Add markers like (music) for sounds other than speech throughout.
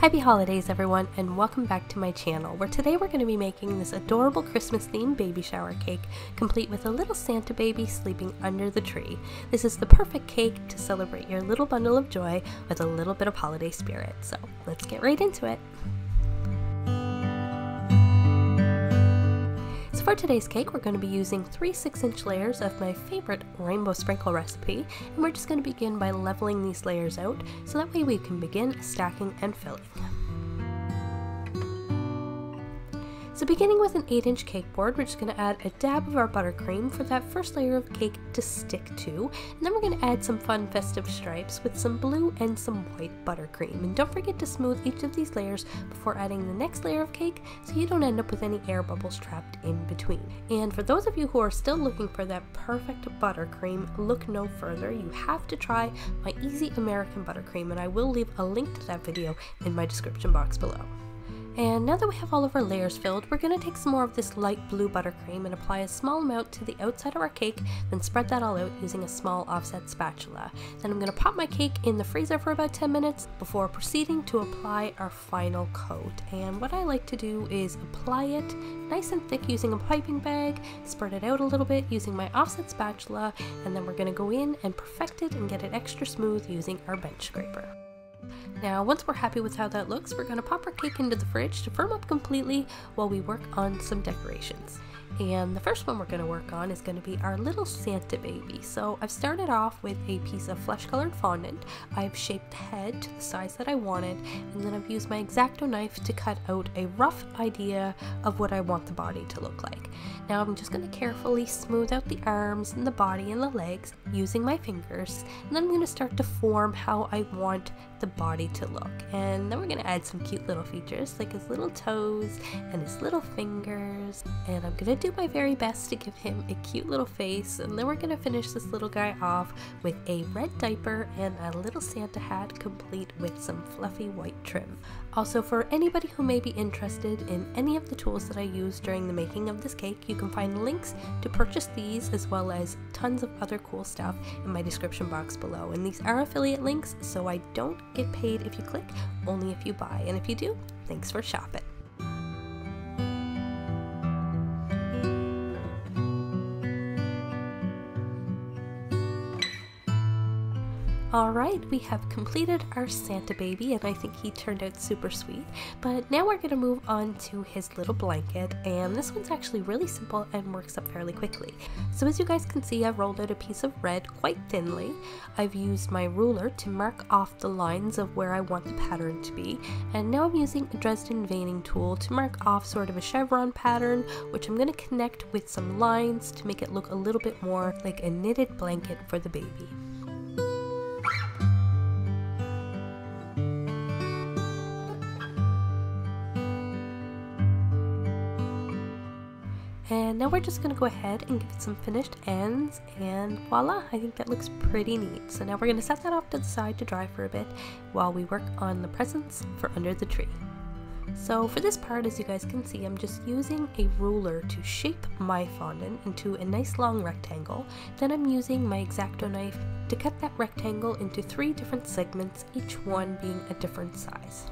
Happy holidays everyone and welcome back to my channel where today we're going to be making this adorable Christmas themed baby shower cake complete with a little Santa baby sleeping under the tree. This is the perfect cake to celebrate your little bundle of joy with a little bit of holiday spirit. So let's get right into it. For today's cake, we're going to be using three 6-inch layers of my favorite rainbow sprinkle recipe, and we're just going to begin by leveling these layers out, so that way we can begin stacking and filling. So beginning with an 8 inch cake board, we're just going to add a dab of our buttercream for that first layer of cake to stick to. And then we're going to add some fun festive stripes with some blue and some white buttercream. And don't forget to smooth each of these layers before adding the next layer of cake so you don't end up with any air bubbles trapped in between. And for those of you who are still looking for that perfect buttercream, look no further. You have to try my Easy American Buttercream and I will leave a link to that video in my description box below. And now that we have all of our layers filled, we're going to take some more of this light blue buttercream and apply a small amount to the outside of our cake, then spread that all out using a small offset spatula. Then I'm going to pop my cake in the freezer for about 10 minutes before proceeding to apply our final coat. And what I like to do is apply it nice and thick using a piping bag, spread it out a little bit using my offset spatula, and then we're going to go in and perfect it and get it extra smooth using our bench scraper. Now, once we're happy with how that looks, we're to pop our cake into the fridge to firm up completely while we work on some decorations. And the first one we're going to work on is going to be our little Santa baby. So I've started off with a piece of flesh colored fondant. I've shaped the head to the size that I wanted, and then I've used my X-Acto knife to cut out a rough idea of what I want the body to look like. Now I'm just going to carefully smooth out the arms and the body and the legs using my fingers, and then I'm going to start to form how I want the body to look. And then we're going to add some cute little features like his little toes and his little fingers, and I'm going to do my very best to give him a cute little face and then we're gonna finish this little guy off with a red diaper and a little Santa hat complete with some fluffy white trim. Also for anybody who may be interested in any of the tools that I used during the making of this cake, you can find links to purchase these as well as tons of other cool stuff in my description box below. And these are affiliate links so I don't get paid if you click, only if you buy. And if you do, thanks for shopping. Alright, we have completed our Santa baby and I think he turned out super sweet. But now we're going to move on to his little blanket and this one's actually really simple and works up fairly quickly. So as you guys can see I've rolled out a piece of red quite thinly. I've used my ruler to mark off the lines of where I want the pattern to be and now I'm using a Dresden veining tool to mark off sort of a chevron pattern which I'm going to connect with some lines to make it look a little bit more like a knitted blanket for the baby. We're just going to go ahead and give it some finished ends and voila, I think that looks pretty neat. So now we're going to set that off to the side to dry for a bit while we work on the presents for under the tree. So for this part, as you guys can see, I'm just using a ruler to shape my fondant into a nice long rectangle. Then I'm using my X-Acto knife to cut that rectangle into three different segments, each one being a different size.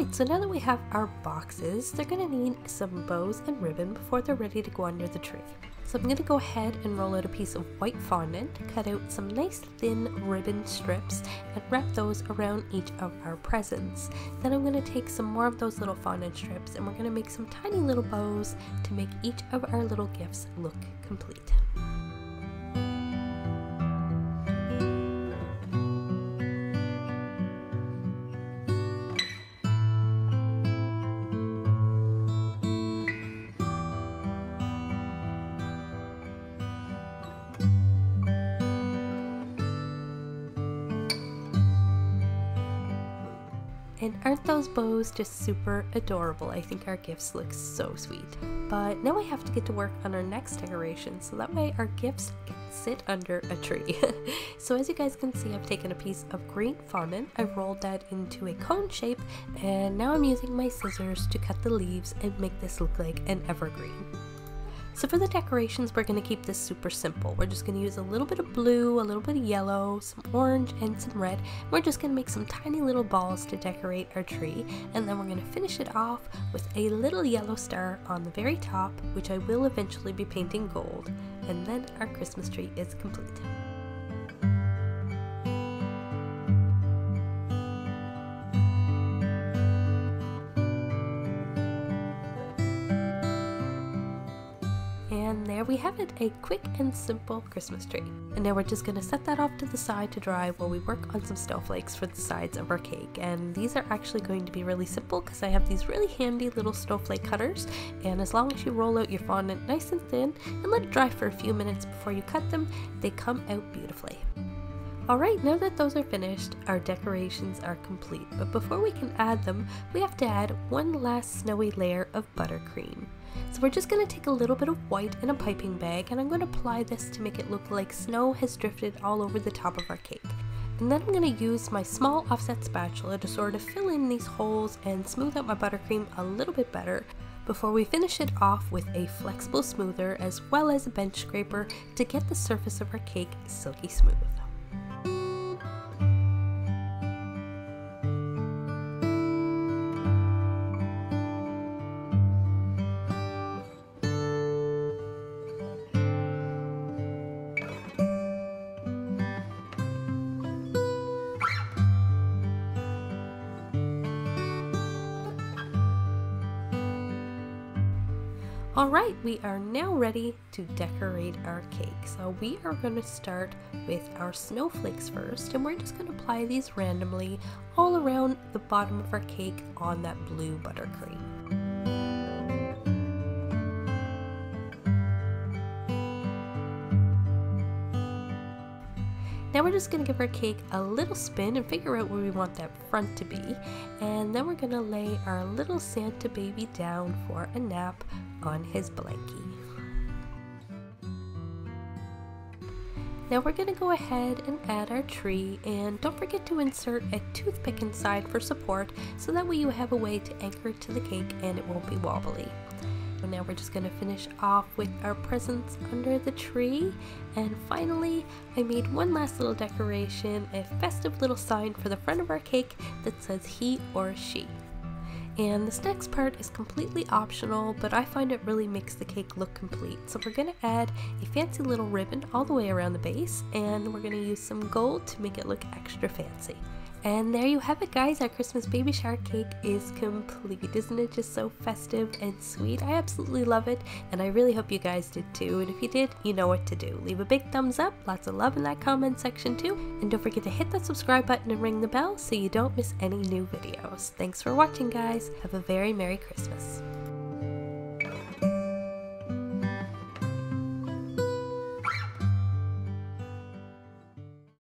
Alright, so now that we have our boxes, they're going to need some bows and ribbon before they're ready to go under the tree. So I'm going to go ahead and roll out a piece of white fondant, cut out some nice thin ribbon strips, and wrap those around each of our presents. Then I'm going to take some more of those little fondant strips and we're going to make some tiny little bows to make each of our little gifts look complete. And aren't those bows just super adorable? I think our gifts look so sweet. But now we have to get to work on our next decoration so that way our gifts can sit under a tree. (laughs) so as you guys can see, I've taken a piece of green fondant, I've rolled that into a cone shape, and now I'm using my scissors to cut the leaves and make this look like an evergreen. So for the decorations, we're going to keep this super simple. We're just going to use a little bit of blue, a little bit of yellow, some orange, and some red. We're just going to make some tiny little balls to decorate our tree, and then we're going to finish it off with a little yellow star on the very top, which I will eventually be painting gold, and then our Christmas tree is complete. And there we have it, a quick and simple Christmas tree. And now we're just gonna set that off to the side to dry while we work on some snowflakes for the sides of our cake. And these are actually going to be really simple because I have these really handy little snowflake cutters. And as long as you roll out your fondant nice and thin and let it dry for a few minutes before you cut them, they come out beautifully. Alright, now that those are finished, our decorations are complete, but before we can add them, we have to add one last snowy layer of buttercream. So we're just going to take a little bit of white in a piping bag and I'm going to apply this to make it look like snow has drifted all over the top of our cake. And then I'm going to use my small offset spatula to sort of fill in these holes and smooth out my buttercream a little bit better before we finish it off with a flexible smoother as well as a bench scraper to get the surface of our cake silky smooth. Alright, we are now ready to decorate our cake. So we are going to start with our snowflakes first and we're just going to apply these randomly all around the bottom of our cake on that blue buttercream. Now we're just going to give our cake a little spin and figure out where we want that front to be. And then we're going to lay our little Santa baby down for a nap on his blankie. Now we're going to go ahead and add our tree and don't forget to insert a toothpick inside for support so that way you have a way to anchor it to the cake and it won't be wobbly. Now we're just going to finish off with our presents under the tree. And finally, I made one last little decoration, a festive little sign for the front of our cake that says he or she. And this next part is completely optional, but I find it really makes the cake look complete. So we're going to add a fancy little ribbon all the way around the base, and we're going to use some gold to make it look extra fancy. And there you have it guys, our Christmas baby shower cake is complete. Isn't it just so festive and sweet? I absolutely love it and I really hope you guys did too. And if you did, you know what to do. Leave a big thumbs up, lots of love in that comment section too. And don't forget to hit that subscribe button and ring the bell so you don't miss any new videos. Thanks for watching guys. Have a very Merry Christmas.